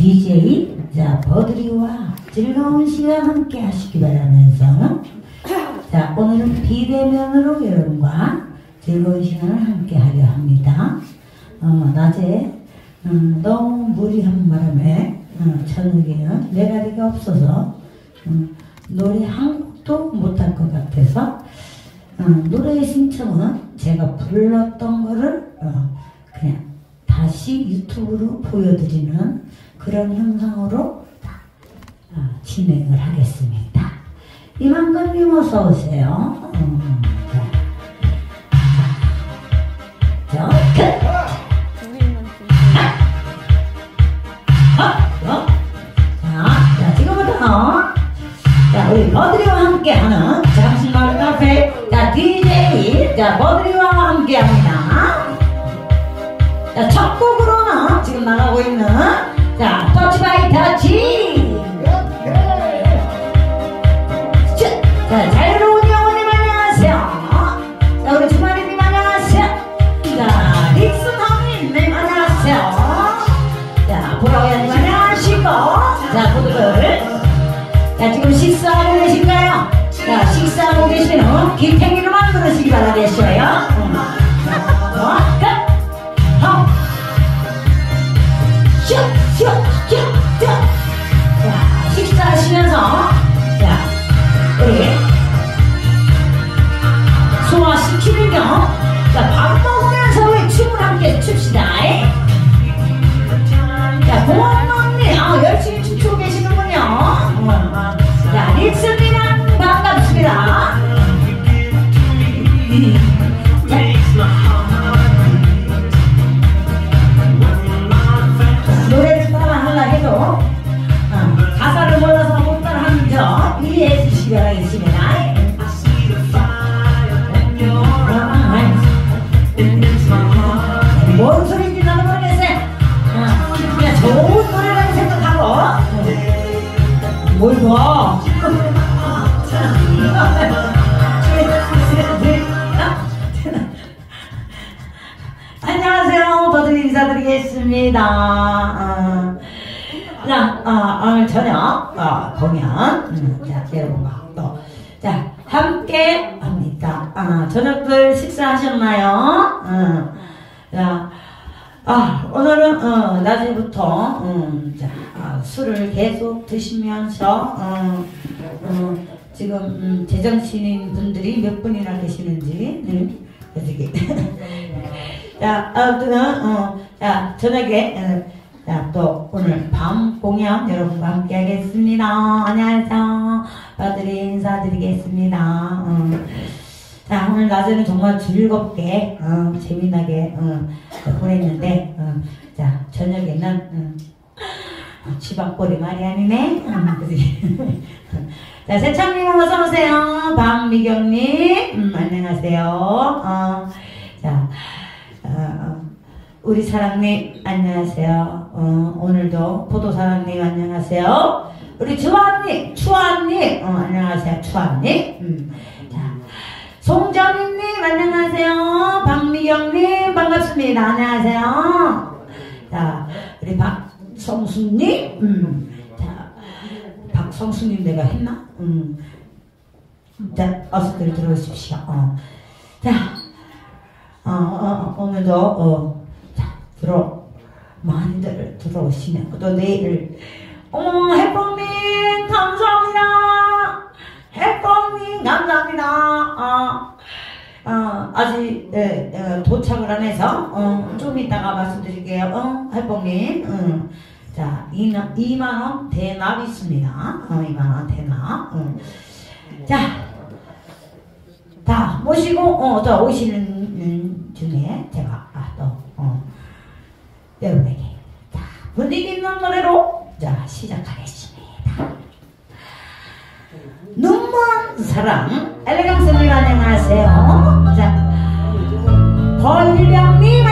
DJ 자 버드리와 즐거운 시간 함께 하시기 바라면서 자 오늘은 비대면으로 여러분과 즐거운 시간을 함께 하려 합니다. 어, 낮에 음, 너무 무리한 바람에 어, 저녁에는 메가리가 없어서 음, 노래 한 곡도 못할 것 같아서 어, 노래 신청은 제가 불렀던 거를 어, 그냥 다시 유튜브로 보여드리는 그런 형상으로 어, 진행을 하겠습니다. 이만근님 어서 오세요. 음, 자, 자, 어, 어? 자, 우리 버드리와 함께 하는 장신마을 카페 자, DJ 자, 버드리와 함께 합니다. 자, 첫 곡으로는 지금 나가고 있는 자, Touch by Touch 자, 자, 자유로운 영혼님 안녕하세요. 자, 우리 주마리님 안녕하세요. 자, 릭슨 형님 네, 안녕하세요. 자, 보라오야님 안녕하시고 자, 보드들 자, 지금 식사하고 계신가요? 자, 식사하고 계시면 김팽이로만 들으시기 바라겠어요. 하시면서 자, 우리 소화시키는 겸 자, 밥 먹으면서 춤을 함께 춥시다. 자, 고맙 드리겠습니다. 어, 자, 어, 오늘 저녁 어, 공연 음, 자, 여러분과 또 자, 함께 합니다. 아, 저녁들 식사하셨나요? 어, 자, 아, 오늘은 어, 낮에부터 음, 자, 아, 술을 계속 드시면서 어, 어, 지금 음, 제정신인 분들이 몇 분이나 계시는지 네, 어떻게 자, 아무튼 어, 자, 저녁에 어, 자, 또 오늘 밤 공연 여러분과 함께 하겠습니다. 안녕하세요. 빠들이 인사드리겠습니다. 어. 자, 오늘 낮에는 정말 즐겁게, 어, 재미나게, 어, 보냈는데, 어, 자, 저녁에는, 어, 지방골이 말이 아니네? 음, 그지? 자, 세창님 어서오세요. 박미경님, 음, 안녕하세요. 어, 자, 어, 어, 우리 사랑님, 안녕하세요. 어, 오늘도 포도사랑님, 안녕하세요. 우리 주한님, 추한님, 어, 안녕하세요. 추한님. 음, 자, 송정희님 안녕하세요. 박미경님 반갑습니다. 안녕하세요. 자 우리 박성수님, 음, 자 박성수님 내가 했나? 음, 자 어서들 들어오십시오. 어. 자 어, 어, 어, 오늘도 어, 자 들어 많이들 들어오시면 또 내일 어머 해뽕님 감사합니다. 해뽕님 감사합니다. 어, 어, 아직 예, 어, 도착을 안 해서 어, 좀 이따가 말씀드릴게요. 어, 해뽕님. 음. 자, 2만, 2만원 대납 있습니다. 어, 2만원 대납. 음. 자, 다 모시고 어, 저 오시는 음, 중에 제가 아, 또 어, 여러분에게 자, 분위기 있는 노래로 자 시작하겠습니다. 눈먼 사랑 엘레강스님 안녕하세요. 자 권일병님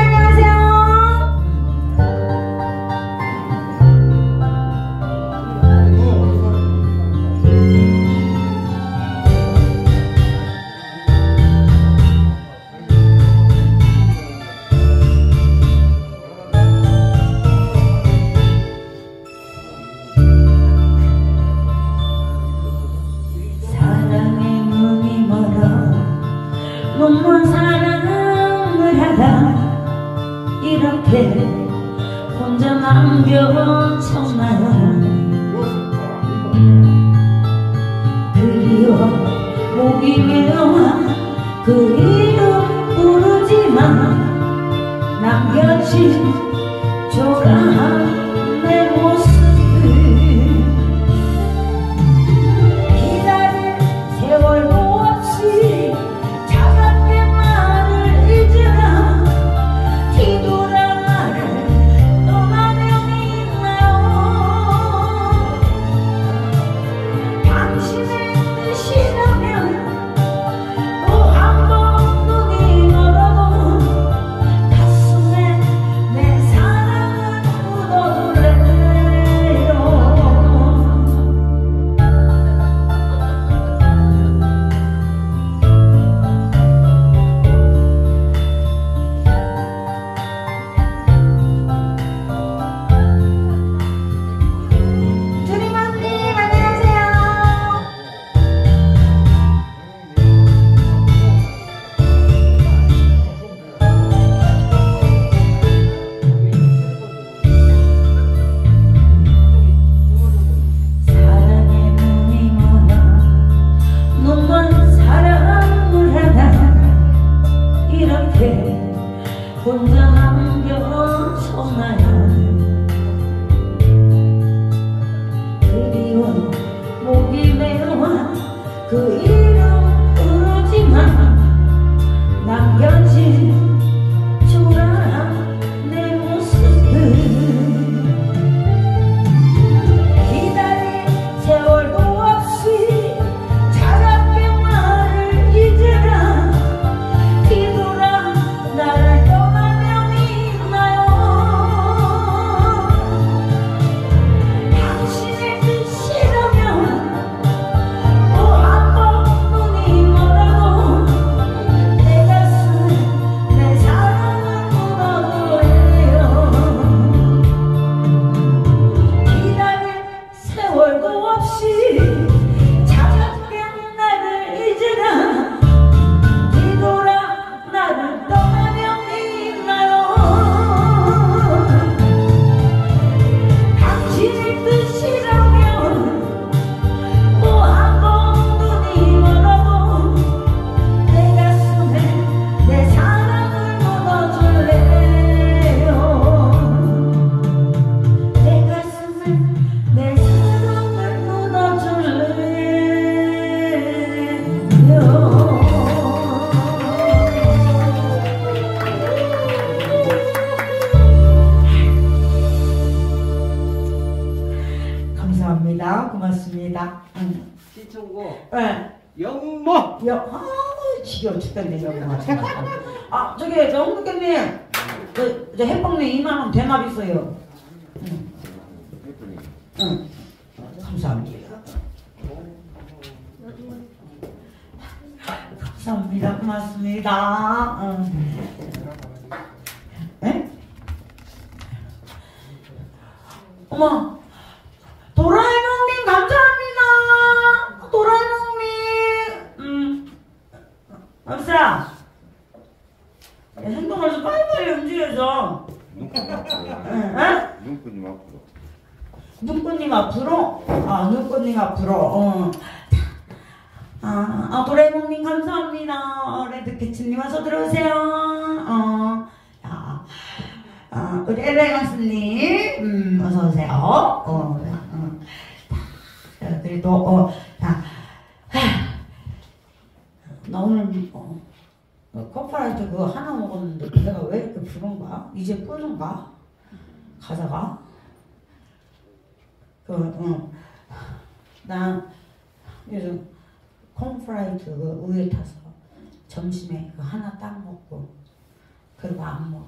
그리고 안 먹어.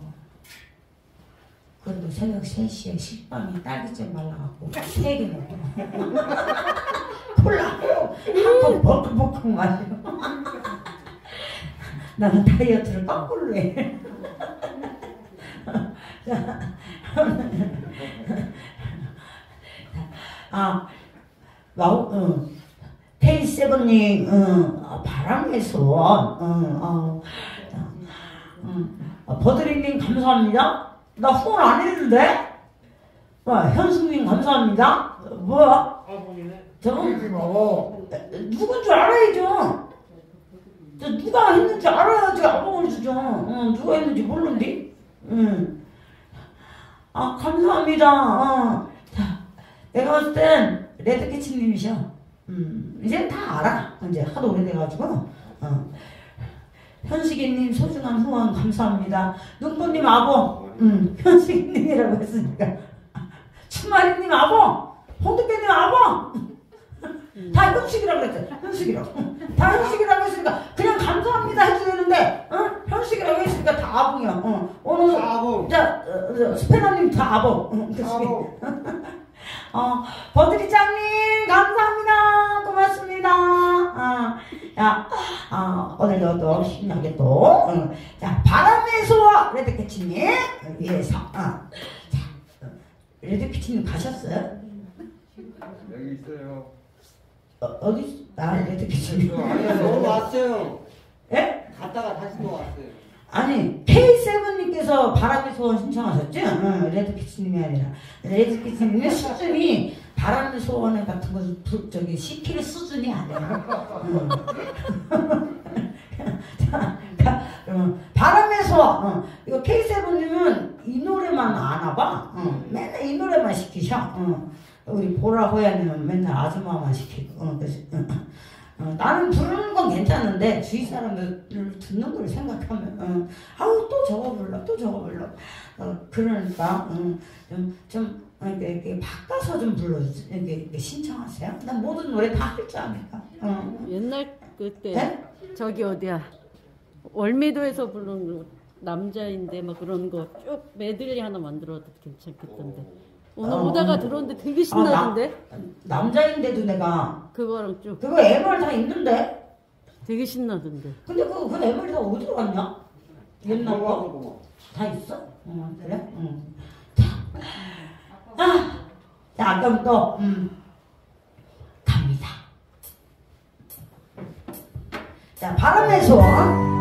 그런데 새벽 3시에 식빵이 딸기잼 말라갖고 세개 먹어. 콜라 한컵 버컥버컥 마셔. 나는 다이어트를 거꾸로 해. 아, 마우, 어, 테이세븐님, 어, 바람에서, 어, 어, 어, 어. 아, 버드링님 감사합니다. 나 후원 안 했는데? 아, 현숙님 감사합니다. 뭐야? 아, 저건 누군 줄 알아야죠. 저 누가 했는지 알아야지 아무거나 주죠. 어, 누가 했는지 모르는데. 응. 아 감사합니다. 어. 자, 내가 봤을 땐 레드캐치님이셔. 음, 이제 다 알아. 이제 하도 오래돼가지고. 어. 현식이님 소중한 후원 감사합니다. 눈꽃님 아봉. 음, 현식이님이라고 했으니까. 추마리님 아봉. 홍두깨님 아봉. 다 현식이라고 그랬죠. 현식이라고. 다 현식이라고 했으니까 그냥 감사합니다 해도 되는데 어? 현식이라고 했으니까 다 아봉이야. 어. 오늘. 자, 어, 어, 스페너님 다 아봉. 응? 아봉. 어, 버드리장님 감사합니다. 고맙습니다. 어, 야, 어, 오늘도 또 신나게 또, 어, 자, 바람의 소와 레드캐치님 위해서, 어, 자, 어, 레드캐치님 가셨어요? 여기 있어요. 어, 어디? 아, 레드캐치님. 아니야, 너무 왔어요. 예? 갔다가 다시 또 왔어요. 아니 K7님께서 바람의 소원 신청하셨죠? 응, 레드키치님이 아니라 레드키치님의 수준이 바람의 소원 같은 거 부- 저기 시킬 수준이 아니야. 응. 바람의 소원. 어, 이거 K7님은 이 노래만 아나봐. 어, 맨날 이 노래만 시키셔. 어. 우리 보라 호야님은 맨날 아줌마만 시키고. 어, 그래서, 어, 나는 부르는 건 괜찮은데 주위 사람들 듣는 걸 생각하면 어, 아우 또 저거 불러 또 저거 불러. 어, 그러니까 어, 좀, 좀 어, 이렇게, 이렇게 바꿔서 좀 불러주세요. 이렇게, 이렇게 신청하세요. 난 모든 노래 다 할 줄 아니까 어. 옛날 그때 네? 저기 어디야? 월미도에서 부르는 남자인데 막 그런 거 쭉 메들리 하나 만들어도 괜찮겠던데 오늘 어. 오다가 들어오는데 되게 아, 신나던데 나, 남자인데도 내가 그거랑 쭉 그거 MR 다 있는데 되게 신나던데 근데 그, 그 MR 다 어디로 갔냐 옛날 거? 다 있어? 어, 그래? 응. 자, 아, 자, 그럼 또, 음, 갑니다. 자, 바람의 소원.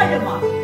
어디하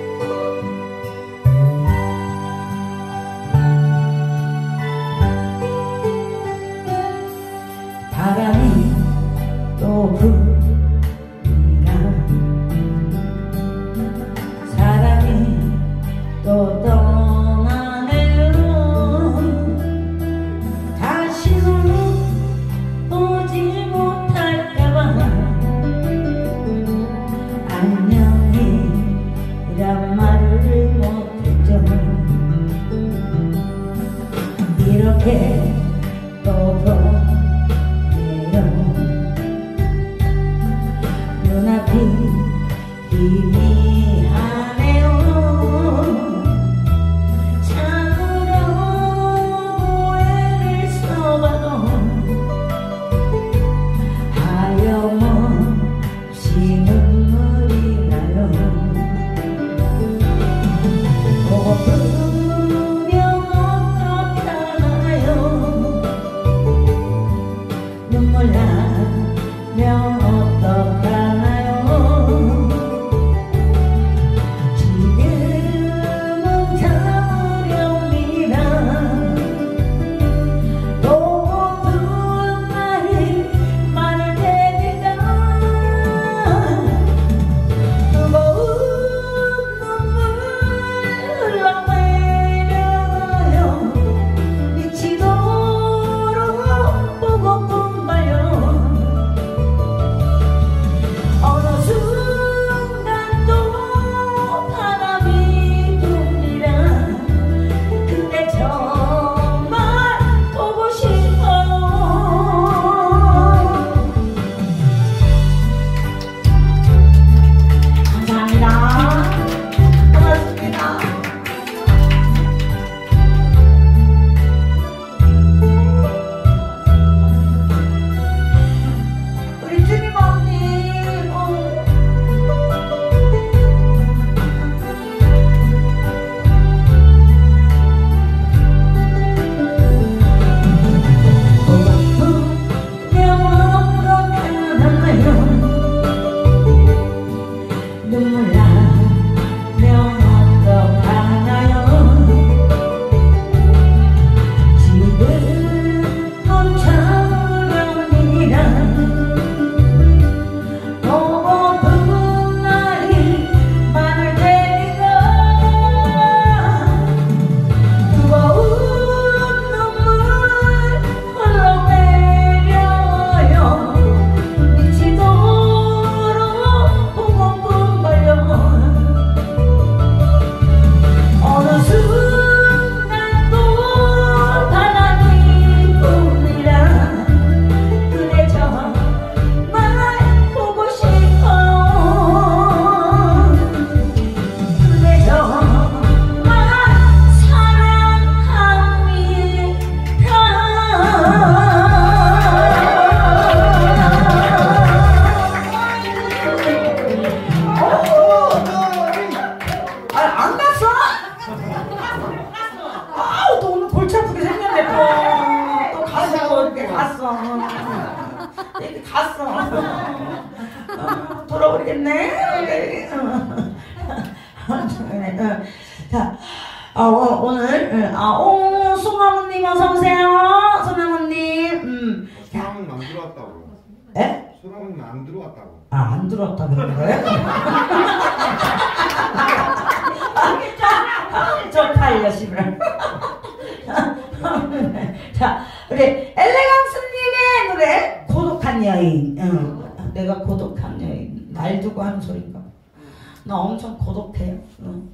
엄청 고독해요. 응.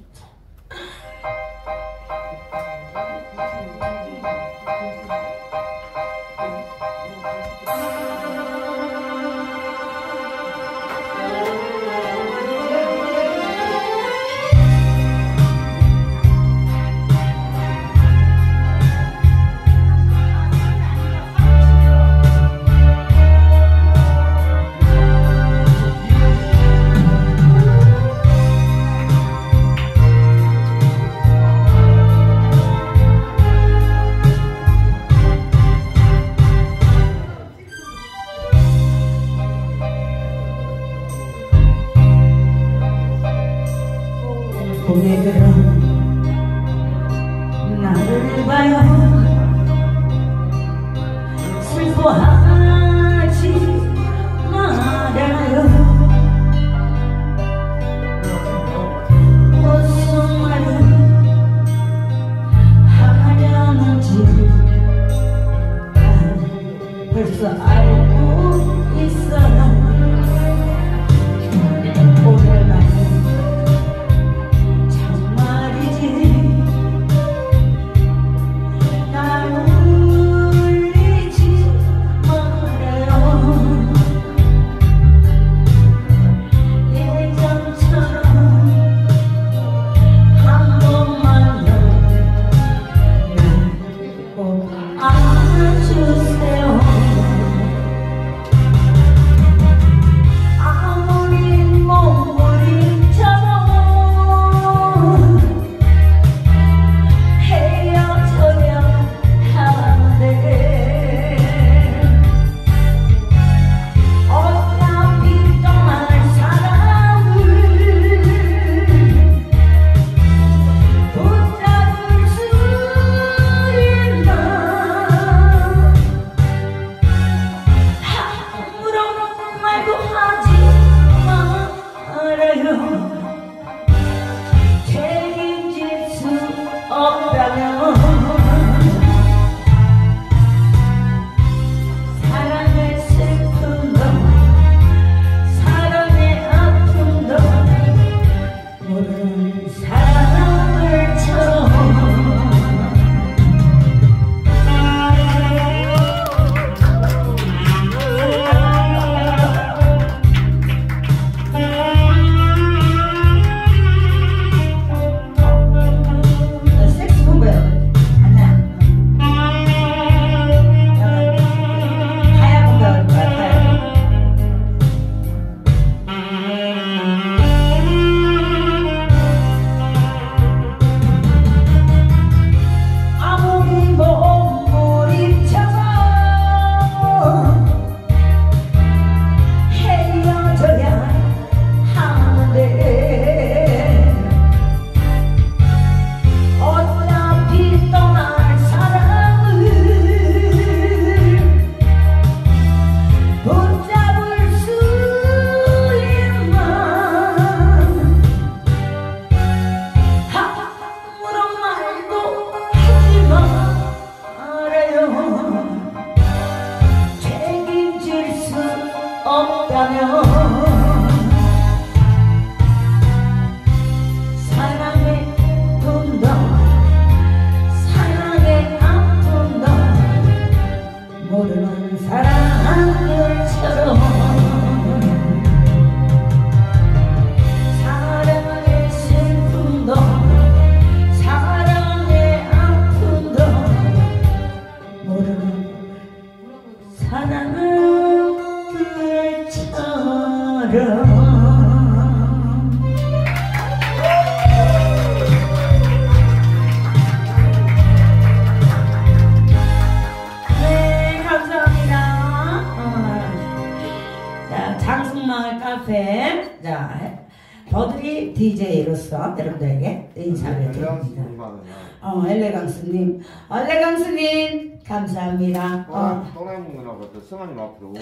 또라이 먹느라고 또 성환님 앞으로 네.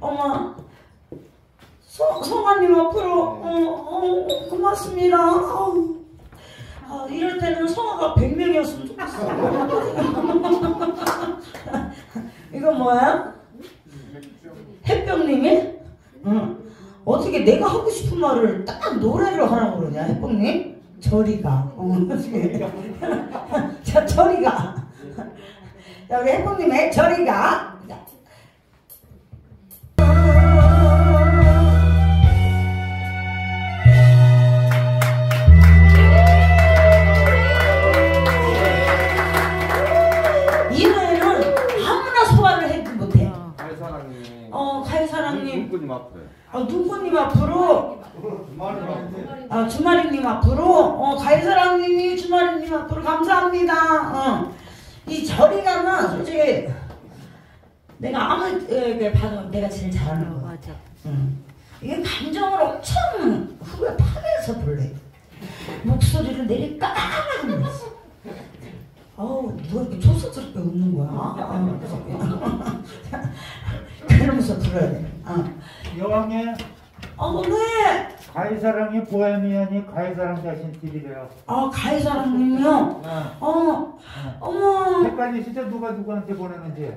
어머, 성, 성아님 앞으로, 어, 어, 고맙습니다. 어, 어, 이럴 때는 성아가 100명이었으면 좋겠어. 이거 뭐야? 햇병님이? 응. 어떻게 내가 하고 싶은 말을 딱 노래를 하라고 그러냐, 햇병님? 저리가. 어, 자, 저리가. 자, 우리 햇병님의 저리가. 눈꽃님 앞으로 어, 눈꽃님 앞으로, 어, 주마리님 앞으로, 어, 가이사랑님이 주마리님 앞으로 감사합니다. 어. 이 저리가는 솔직히 내가 아무 에 봐도 내가 제일 잘하는 어, 거야. 맞아. 응. 이게 감정을 엄청 후에 파내서 불래. 목소리를 내리 까르면서. 어우, 누가 이렇게 촌스럽게 웃는 거야? 어, 그러면서 불러야 돼. 어, 여왕님 어 네. 가이사랑이 보헤미안이 가이사랑 대신 TV래요. 아, 가이사랑님요. 어, 어머. 헷갈리시죠? 누가 누구한테 보내는지.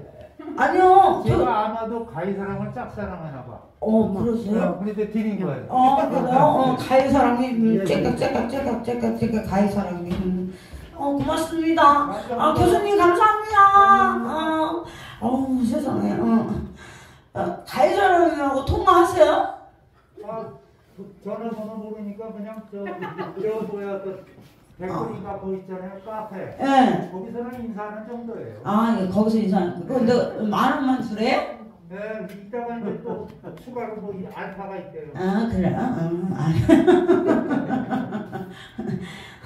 아니요. 저, 제가 아마도 가이사랑을 짝사랑하나 봐. 어, 그러세요? 그런데 드린 거예요. 어, 그거, 어, 가이사랑님, 예, 째깍, 째깍, 째깍, 째깍, 째깍, 가이사랑님. 어, 고맙습니다. 아, 교수님, 감사합니다. 어, 어우, 세상에, 어. 어, 가이사랑님하고 통화하세요? 아, 그 전화번호 모르니까 그냥 저, 저 뭐야, 그, 백분이 카페 있잖아요, 카페. 예. 거기서는 인사하는 정도예요. 아, 예, 거기서 인사. 근데 만 원만 주래? 네, 이따가 이제 또 추가로 뭐이 알파가 있대요. 아, 그래? 응, 아.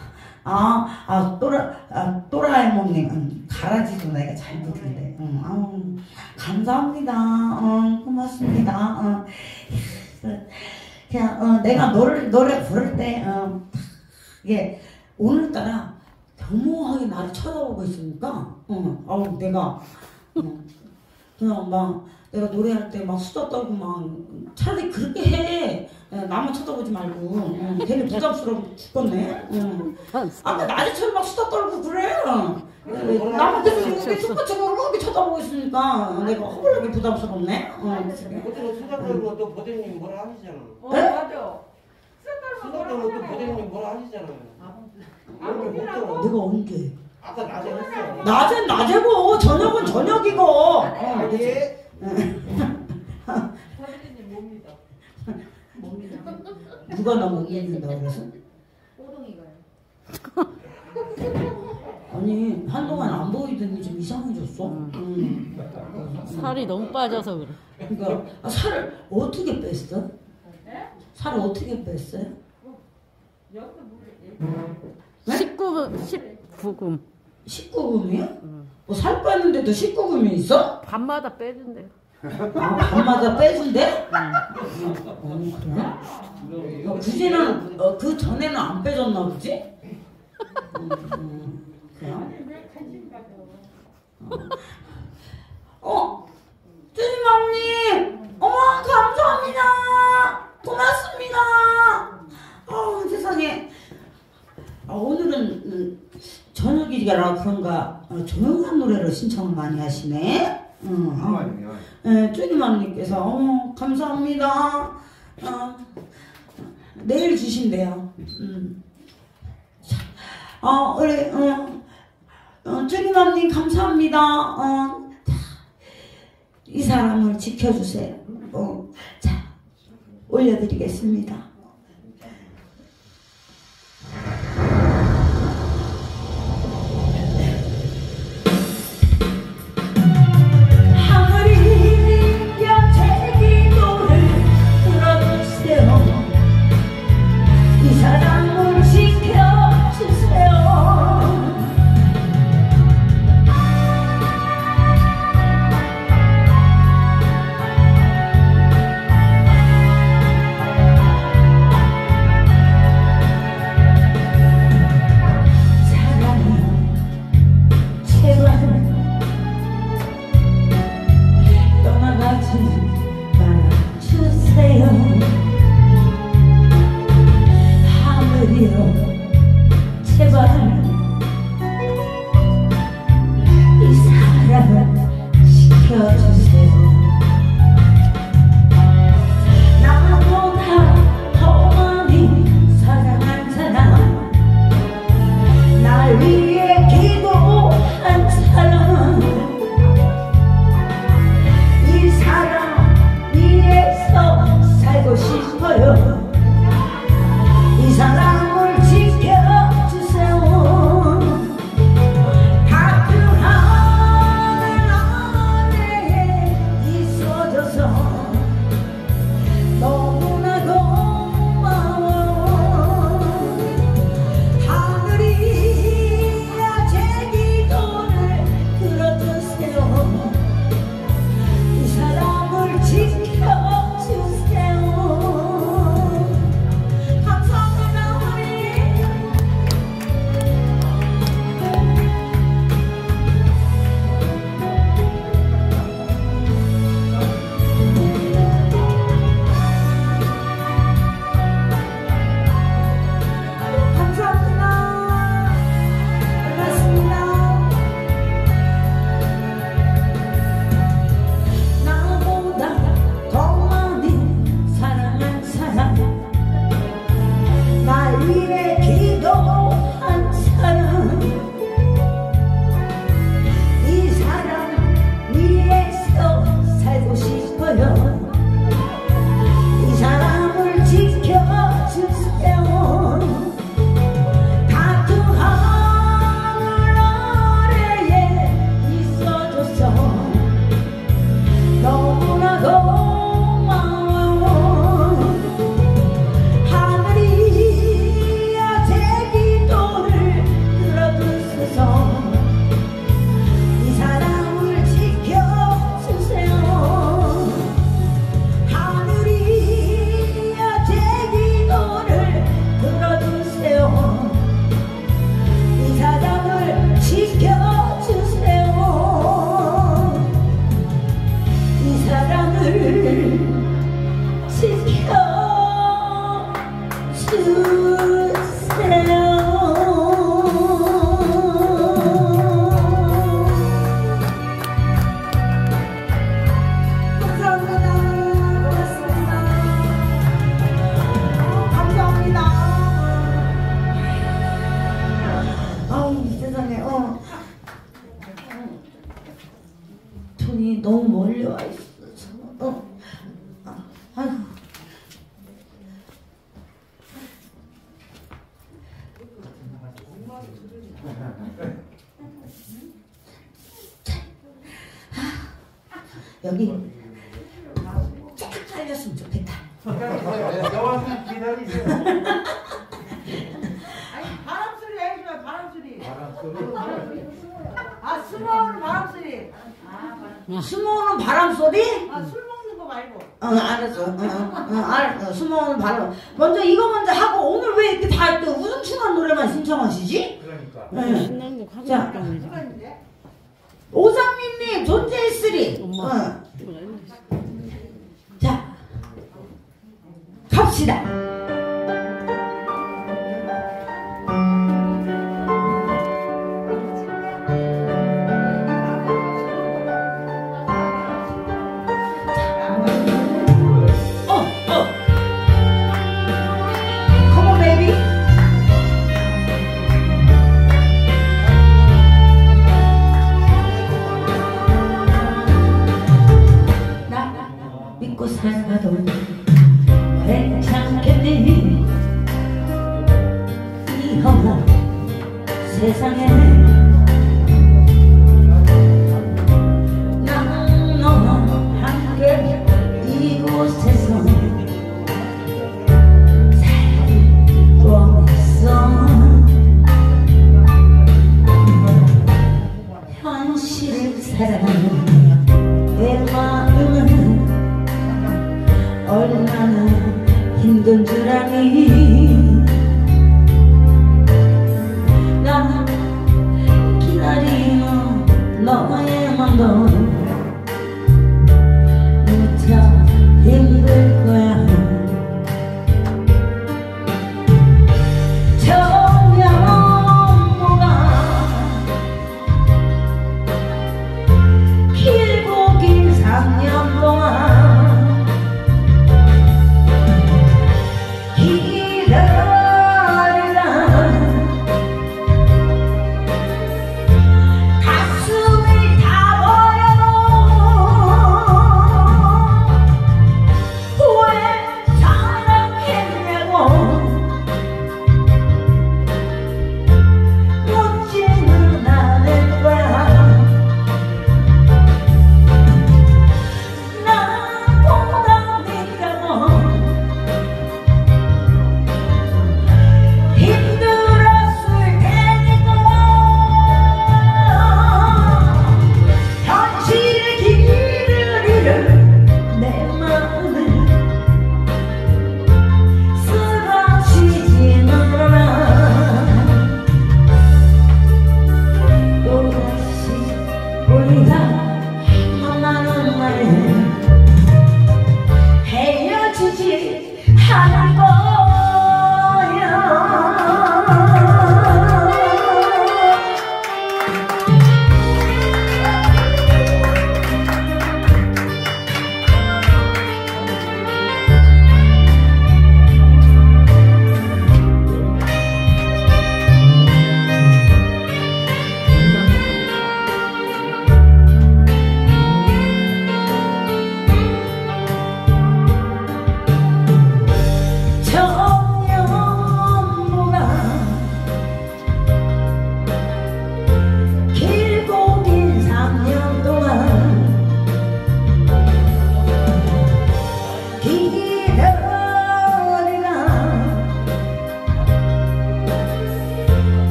아, 아, 또라, 아, 또라에몽님, 응, 가라지도 내가 잘 부르는데, 응, 아우, 감사합니다. 어, 고맙습니다. 어, 그냥, 어, 내가 노래, 노래 부를 때, 어, 이게, 오늘따라 교묘하게 나를 쳐다보고 있으니까, 어, 아우, 내가, 어, 그냥 막 내가 노래할 때 막 수다 떨고 막 차라리 그렇게 해. 예, 나만 쳐다보지 말고. 응, 괜히 부담스러워 죽겠네. 응. 아까 나리처럼 막 수다 떨고 그래. 예, 나만 계속 이렇게 똑같이 그렇게 쳐다보고 있으니까 내가 허벌나게 부담스럽네. 응. 어떤 수다 떨고 또 보대님 뭐라 하시잖아. 어, 네? 맞아. 수다 떨고 또 보대님 뭐라 하시잖아요. 이렇게 못 들어. 내가 언제? 아까 낮에 했어. 낮은 낮이고 저녁은 저녁이고. 어, 예. 선생님 뭡니다. 누가 나못 믿는다 그래서? 호동이가요. 아니 한동안 안 보이더니 좀 이상해졌어. 응. 살이 너무 빠져서 그래. 그러니까 아, 살을 어떻게 뺐어? 살을 어떻게 뺐어요? 여기서 뭐 19금, 19금. 19금이요? 뭐살 빼는데도 19금이 있어? 밤마다 빼준대요. 아, 밤마다 빼준대? 어, 그래? 어, 그제는, 어, 그 전에는 안 빼줬나 보지? 음, 음, 그래요? 어, 주님왕님! 어머, 감사합니다! 고맙습니다! 어, 세상에. 아, 오늘은 음, 저녁이라 그런가 어, 조용한 노래를 신청을 많이 하시네. 음, 어. 성환님이요 예, 주님왕님께서 어, 감사합니다. 어, 내일 주신대요. 음. 자, 어, 우리 어, 어, 주님왕님 감사합니다. 어, 자, 이 사람을 지켜주세요. 어, 자, 올려드리겠습니다.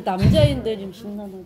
그 남자인데 좀 신나게.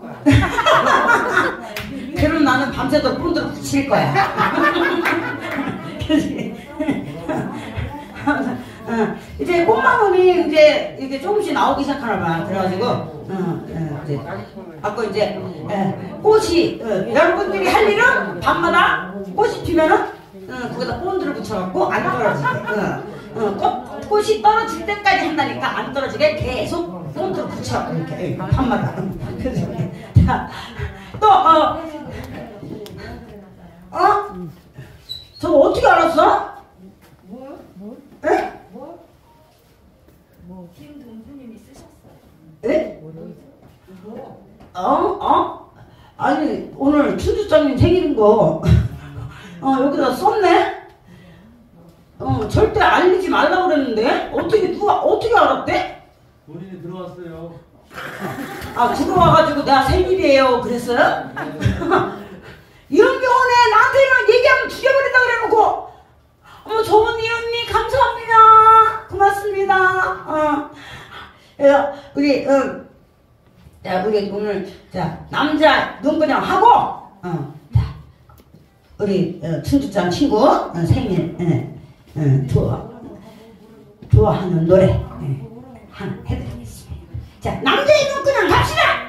거야. 그럼 나는 밤새도록 본드로 붙일 거야. 이제 꽃마음이 이제 이게 조금씩 나오기 시작하나 봐. 그래가지고, 어, 어, 이제, 아까 이제, 예, 꽃이, 어, 여러분들이 할 일은 밤마다 꽃이 피면은, 어, 거기다 본드를 붙여갖고 안 떨어지게. 어, 어, 꽃, 꽃이 떨어질 때까지 한다니까 안 떨어지게 계속 본드를 붙여갖고 이렇게, 예, 밤마다. 그래서, 자, 또, 어, 어? 저거 어떻게 알았어? 뭐요? 에? 뭐? 에? 어? 어? 아니 오늘 춘주장님 생일인 거 어, 여기다 썼네? 어 절대 알리지 말라고 그랬는데? 어떻게 누가 어떻게 알았대? 본인이 들어왔어요. 아 들어와가지고 내가 생일이에요. 그랬어요? 이런 경우에 나한테는 얘기하면 죽여버린다 그래놓고. 어머 좋은 이 언니 감사합니다. 고맙습니다. 어. 야, 우리 어, 자 우리 오늘 자 남자 눈그냥 하고 어, 자 우리 어, 춘주장 친구 어, 생일 어, 어, 좋아. 좋아하는 노래. 예, 하나 해드리겠습니다. 자 남자의 눈 그냥 갑시다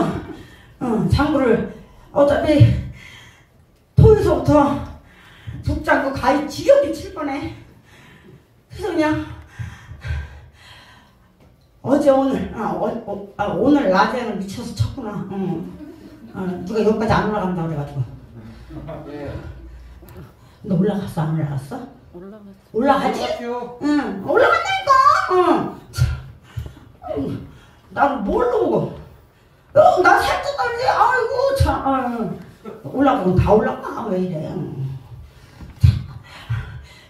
많아가지고 응, 장구를 어차피 토요일서부터 북장구 가위 지겹게 칠 뻔해 그래서 그냥 어제 오늘 아, 어, 어, 아, 오늘 낮에는 미쳐서 쳤구나 응. 어, 누가 여기까지 안 올라간다 그래가지고 너 올라갔어 안 올라갔어? 올라갔어. 올라가지? 응, 올라간다니까. 응. 참, 나는 뭘로 보고? 어, 나 살짝 떨지. 아이고 참. 아유. 올라가고 다 올라가 왜 이래?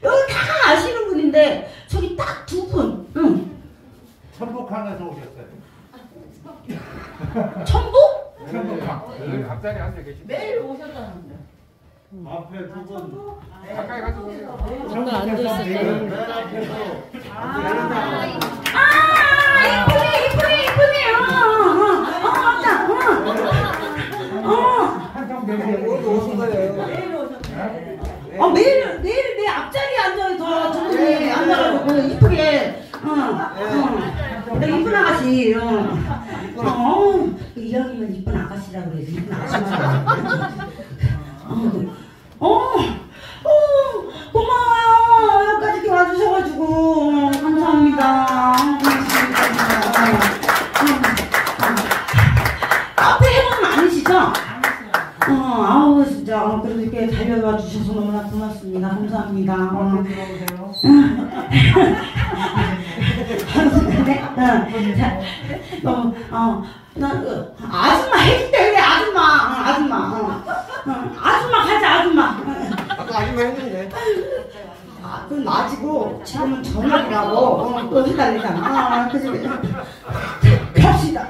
여기 다 아시는 분인데 저기 딱 두 분. 응. 천북항에서 오셨어요. 천북? 천북항. 갑자기 앉아 계시. 매일 오셨다는데. 앞에 두 분. 가까이 가서 보세요. 오늘 앉아 있었잖아. 아, 이쁘네, 이쁘네, 이쁘네. 어, 어, 어, 맞다. 어, 어. 한정 대기 오늘도 오신 거 예요. 매일 오셨다는데. 어, 매일, 매일 내 앞자리에 앉아서 저분이 앉아가지고 이쁘게, 응, 응. 내가 이쁜 아가씨, 응. 어, 이왕이면 이쁜 아가씨라 그래야지, 이쁜 아가씨만. 어, 어, 어, 고마워요. 여기까지 와주셔가지고, 감사합니다. 고맙습니다. 아니시죠? 어, 아우 진짜 어, 그래도 이렇게 달려와 주셔서 너무나 고맙습니다. 감사합니다. 어. 네, 어, 자, 너무 어, 나 그, 아줌마 해줄 때 그래 아줌마, 어, 아줌마, 어, 어, 아줌마 가자 아줌마. 어. 아까 아줌마 했는데. 아, 그건 낮이고 지금은 저녁이라고 어, 또 해달리잖아. 아, 그지 그지. 갑시다.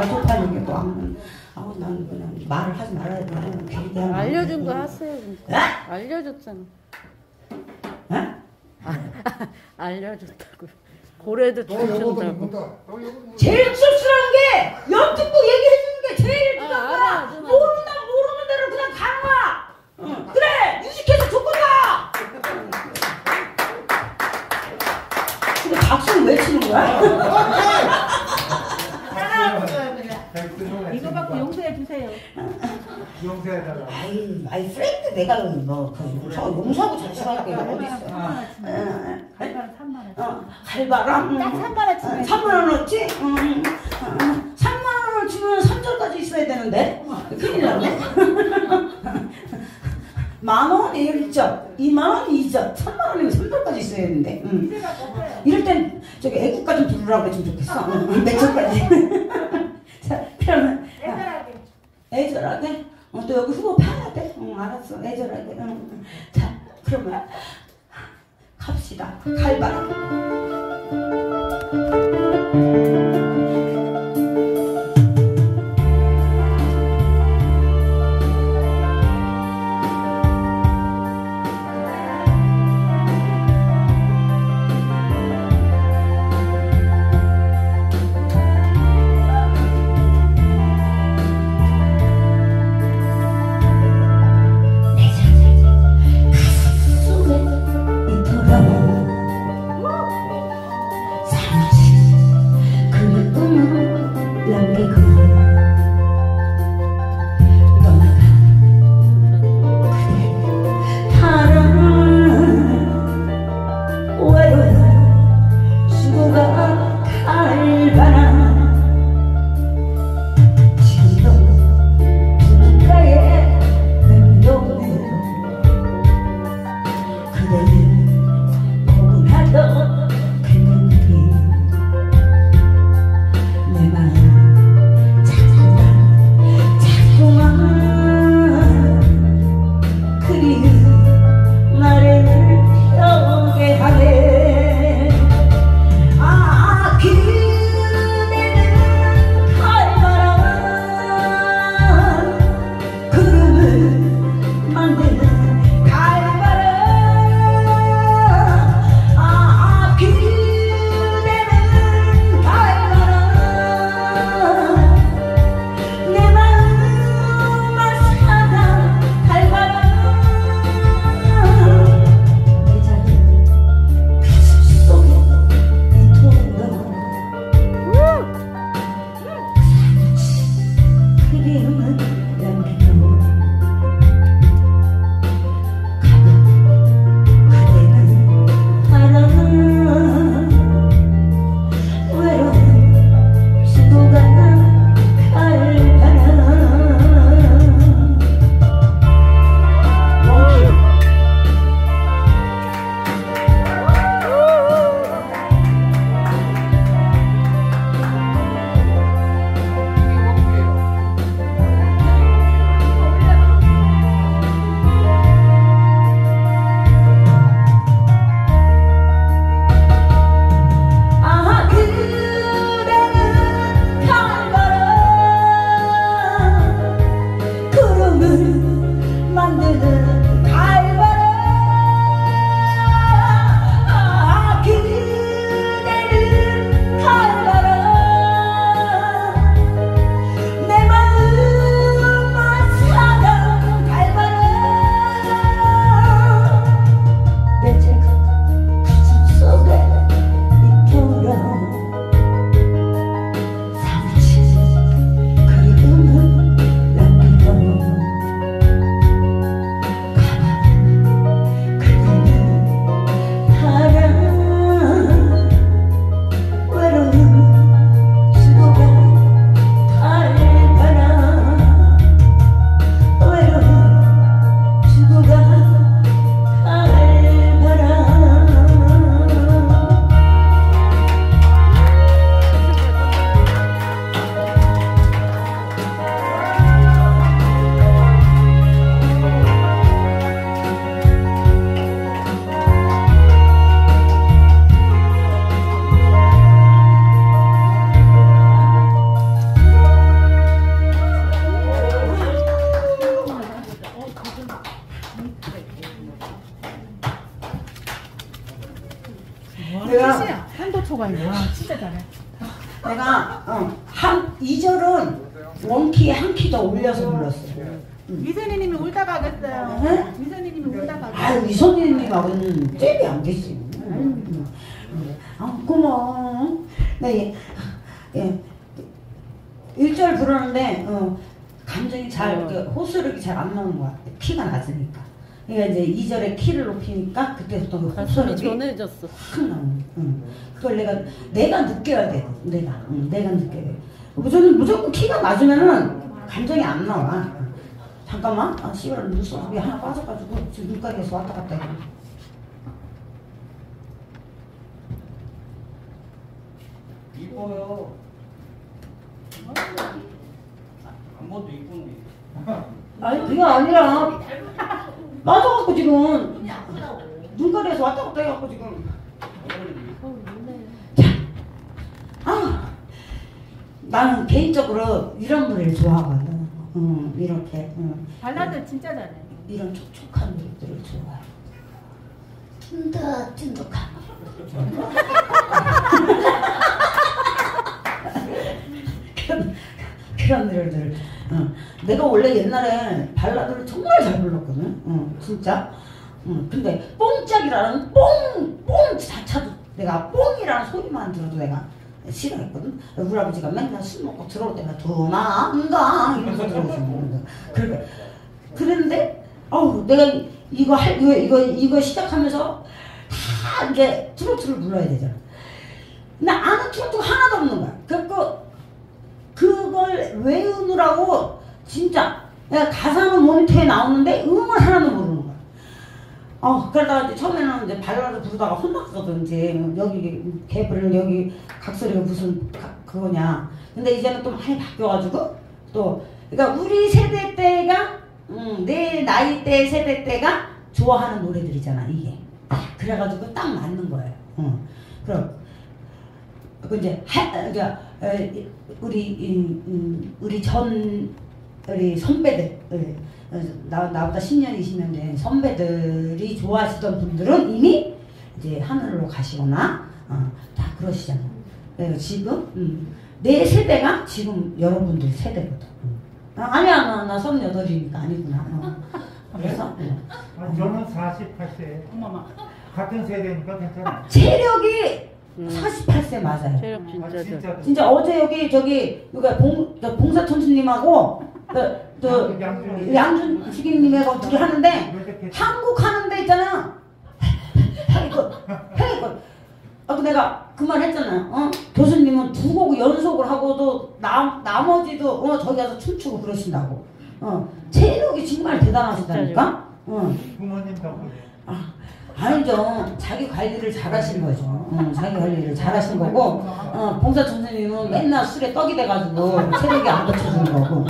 안 좋다는 게 맞나? 아우 난 그냥 말을 하지 말아야. 괜히 그냥 알려준 거 말을 하세요. 에? 진짜. 알려줬잖아. 에? 알려줬다고. 고래도 묻는다. 제일 씁쓸한 게 옆듣고 얘기해 주는 게 제일 아. 알아, 누나. 모른다 모르는 대로 그냥 가는 거야. 응. 그래 유식해서 조건 가. 근데 박수는 왜 치는 거야? 이거 갖고 용서해 주세요. 용서해달라. 아이, my friend 내가 뭐 저 용서하고 자식할 게 어디 있어? 아, 갈바람 3만 원. 어, 갈바람. 딱 3만 원 치면 3만 원어치? 음, 음, 3만 원을 주면 3절까지 있어야 되는데 큰일 났네. 만 원, 1절, 2만 원, 2절, 3만 원이면 3절까지 있어야 되는데. 음. 이럴 땐 저기 애국가 좀 부르라고 해주면 좋겠어. 음, 몇 절까지. 자, 그러면 애절하게. 애절하게? 어, 또 여기 후보 파야 돼? 응, 알았어. 애절하게. 응, 응. 자, 그러면 갑시다. 칼바람. 그때부터 그 가슴이 호소력이 전해졌어. 그걸 내가 내가 느껴야 돼. 내가 응, 내가 느껴야 돼. 무조건 무조건 키가 낮으면은 감정이 안 나와. 잠깐만. 아 씨발 눈썹이 하나 빠져가지고 지금 눈가리에서 왔다 갔다 해. 이뻐요. 안 봐도 이쁜데. 아니 그게 아니라 빠져갖고 지금 눈가리에서 왔다 갔다 해갖고 지금. 아 나는 개인적으로 이런 노래를 좋아하거든. 응, 이렇게 응. 발라드 진짜 잘해. 이런 촉촉한 노래들을 좋아해. 찐득찐득한 그런 그런 노래들. 응. 내가 원래 옛날에 발라드를 정말 잘 불렀거든. 응, 진짜. 응. 근데 뽕짝이라는 뽕 뽕 자체도 내가 뽕이라는 소리만 들어도 내가 싫어했거든. 우리 아버지가 맨날 술 먹고 들어올 때마다 도망가 이러면서 들어오시는 그래 그랬는데 어우 내가 이거 할 이거 이거 이거 시작하면서 다 이제 트로트를 불러야 되잖아. 나 아는 트로트가 하나도 없는 거야. 그래갖고 그걸 외우느라고 진짜 가사는 모니터에 나오는데 음을 하나도 거야. 어 그러다가 이제 처음에는 이제 발라드 부르다가 혼났거든 이제 여기 개불 여기 각소리가 무슨 가- 그거냐. 근데 이제는 또 많이 바뀌어가지고 또 그러니까 우리 세대 때가 음, 내 나이 때 세대 때가 좋아하는 노래들이잖아 이게. 그래가지고 딱 맞는 거예요. 응. 그럼 그 이제 하, 그러니까 에, 우리 이, 음, 우리 전 우리 선배들 예, 어, 나 나보다 10년 20년 된 선배들이 좋아하시던 분들은 이미 이제 하늘로 가시거나 어, 다 그러시잖아. 그래서 지금 음, 내 세대가 지금 여러분들 세대거든. 음. 아, 아니야 나 나 38이니까 아니구나. 어. 그래서 어. 아, 저는 48세. 어머마. 같은 세대니까 괜찮아. 체력이 음. 48세 맞아요. 체력 아, 진짜 잘. 진짜. 어제 여기 저기 누가 봉저 봉사 천수님하고 그, 또 양준. 주기님하고 둘이 하는데 한국 하는데 있잖아. 하이고 하이고. 아그 내가 그 말 했잖아. 어 교수님은 두 곡 연속을 하고도 나 나머지도 어 저기 가서 춤추고 그러신다고. 어 체력이 정말 대단하시다니까. 어. 부모님 덕분에. 아 니죠. 자기 관리를 잘하신 거죠. 응, 자기 관리를 잘 하신 거고, 어, 봉사 선생님은 맨날 술에 떡이 돼가지고 체력이 안 받쳐주는 거고.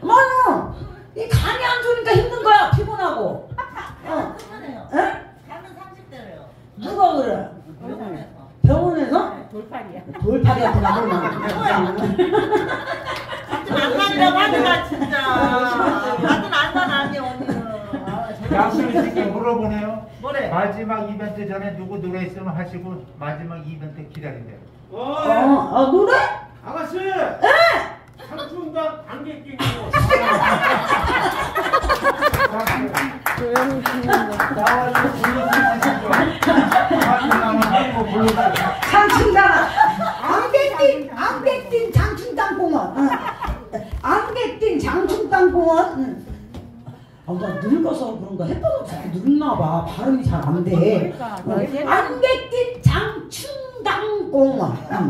맞아. 이 간이 안 좋으니까 힘든 거야. 피곤하고. 어, 그만해요. 에? 나는 30대래요. 누가 그래? 병원에서. 병원에서 돌팔이야. 돌팔이한테 나보나. 안 간다고 하니까 진짜. 나도 안만 아니 언니는. 아, 약속이 있으니까 물어보네요. 뭐래? 마지막 이벤트 전에 누구 노래 있으면 하시고 마지막 이벤트 기다린대요. 어, 어, 노래? 아가씨. 상춘당 안개끼고. 조용히 듣는다. 나와서 불러주시죠. 마지막은 한번 불러주세요. 장충당 안개띵 안개띵 장충당 공원 응. 안개띵 장충당 공원 응. 아, 나 늙어서 그런가 햇볕을 자꾸 늙나 봐 발음이 잘 안 돼 그러니까. 안개띵 장충당 공원 응.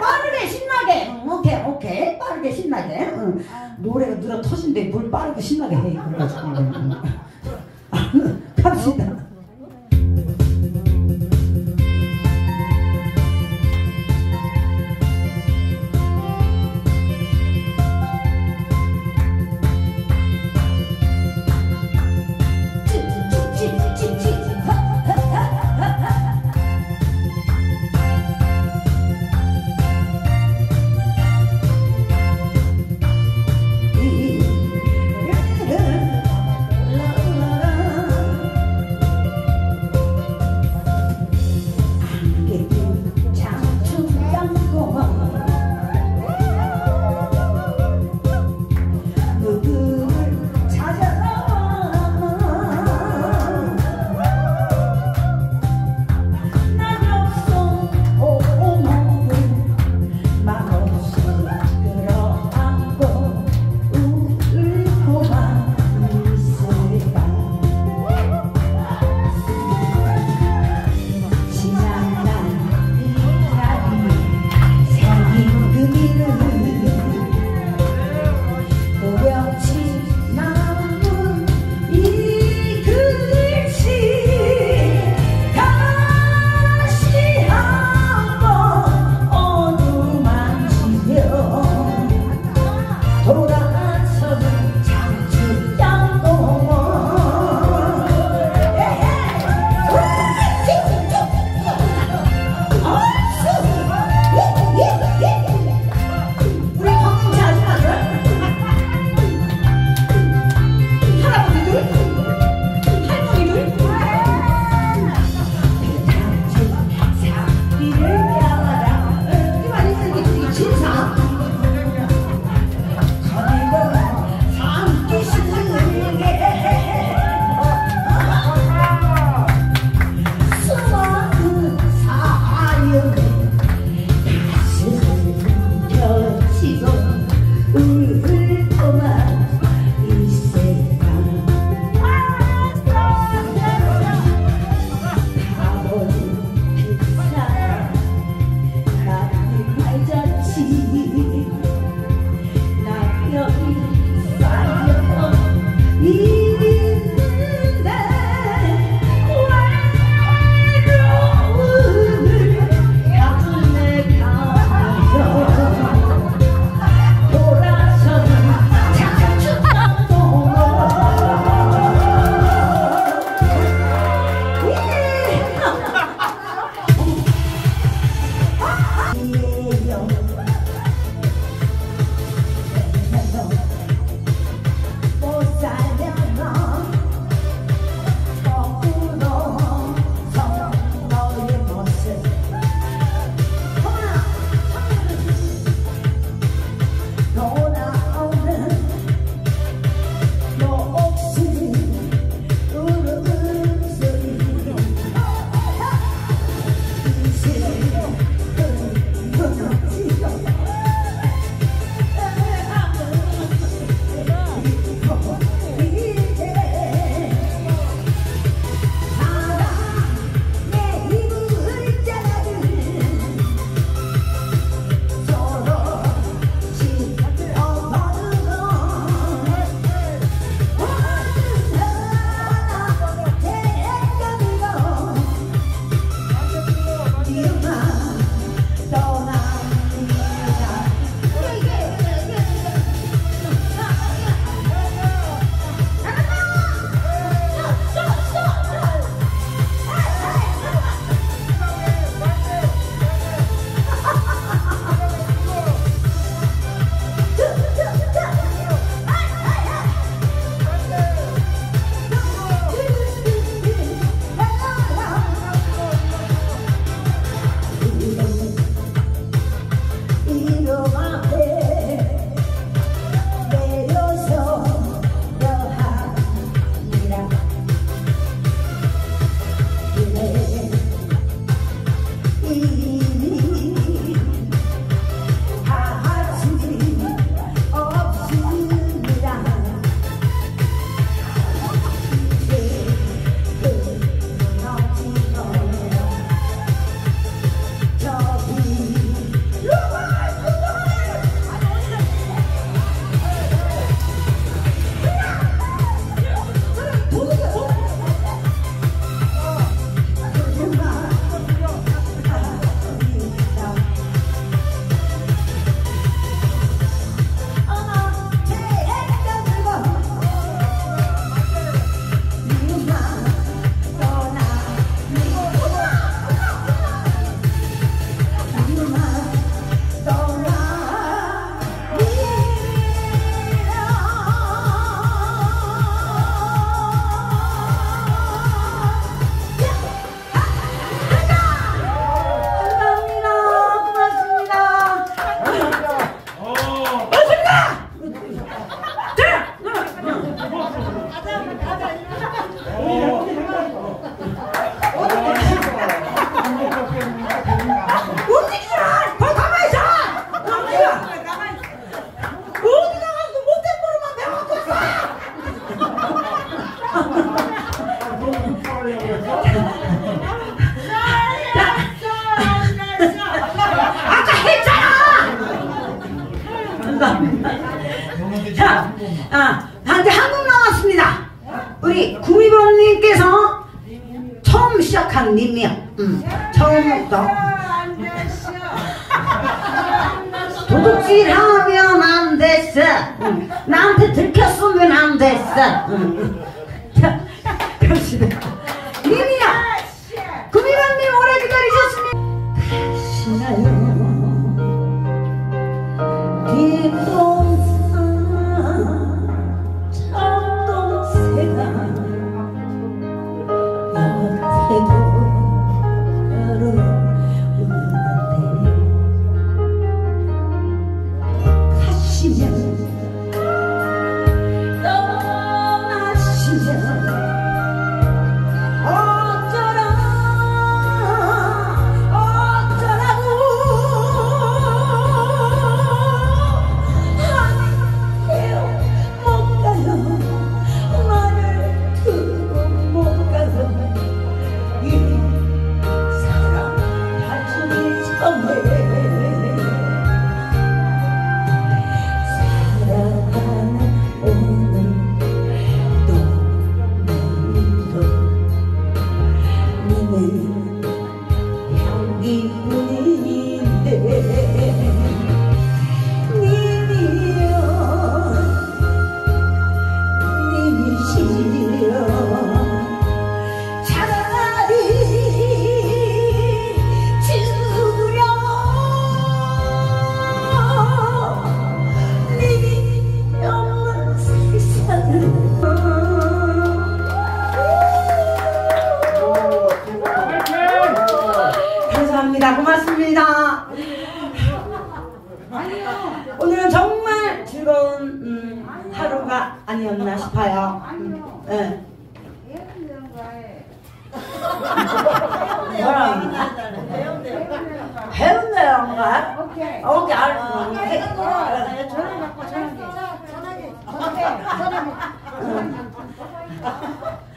빠르게 신나게 응, 오케이 오케이 빠르게 신나게 응. 노래가 늘어 터진데 뭘 빠르게 신나게 해 그래가지고. 갑시다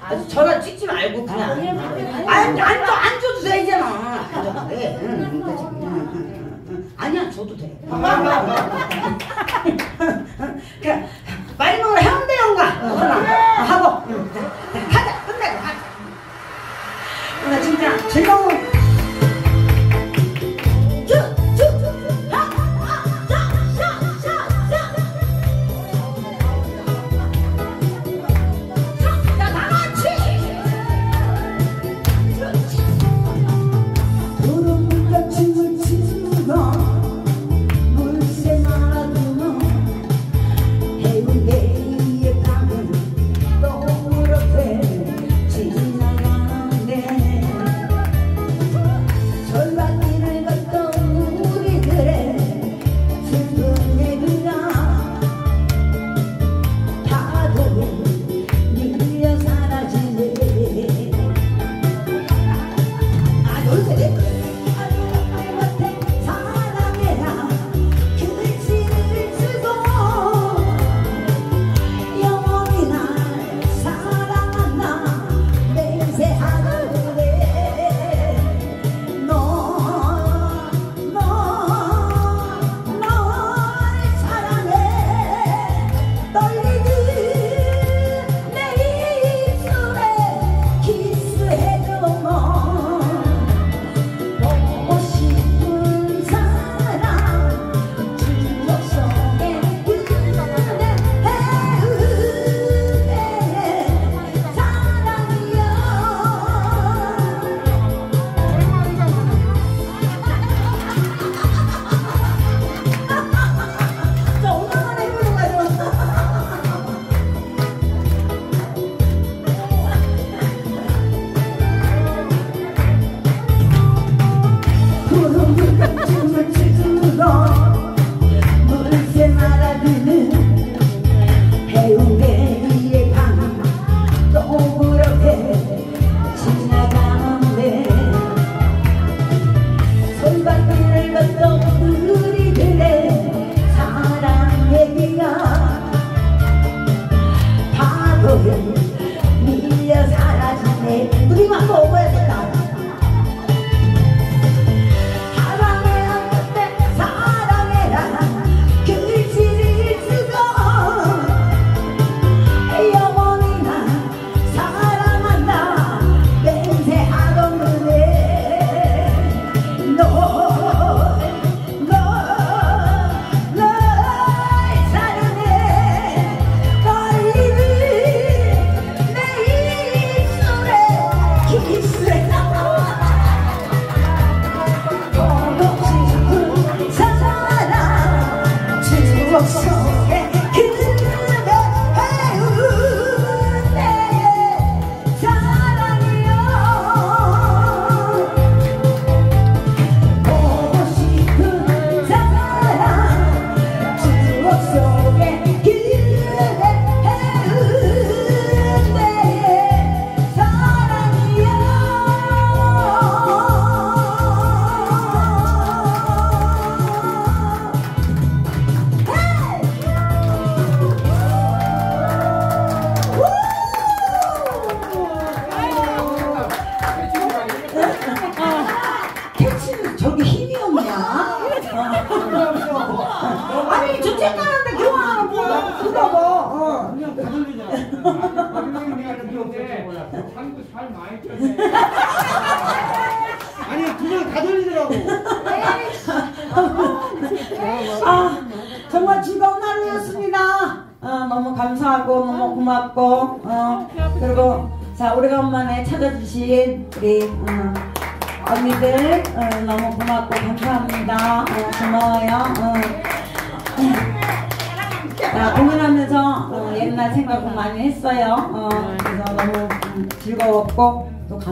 아주 전화 뭐- 찍지 말고 그냥 안안또안 안 줘도 되잖아. 아니야 줘도 돼. 그러니까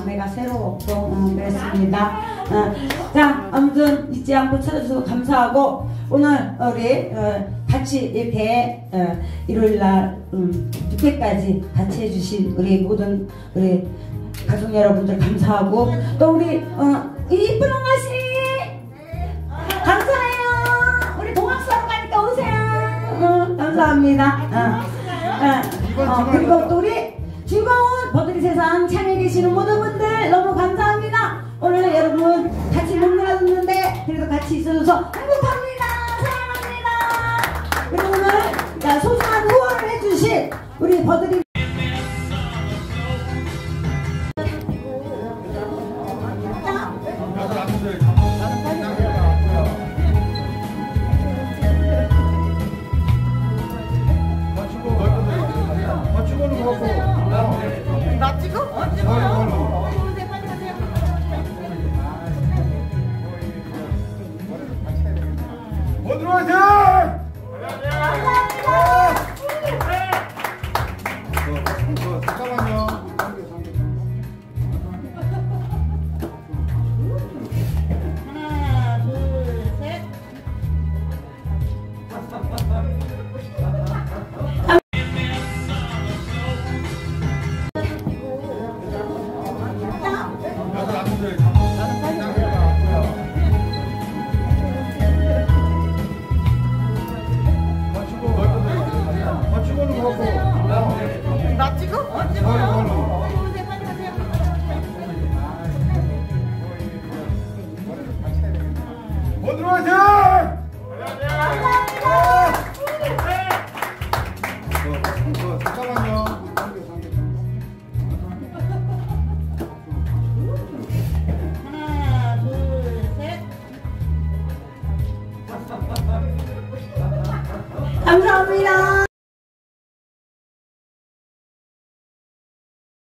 장래가 새로웠고 음, 그랬습니다. 어, 자 아무튼 잊지 않고 찾아주셔서 감사하고 오늘 우리 어, 같이 이렇게 어, 일요일날 음, 늦게까지 같이 해주신 우리 모든 우리 가족 여러분들 감사하고 또 우리 어, 이쁜 엄마 씨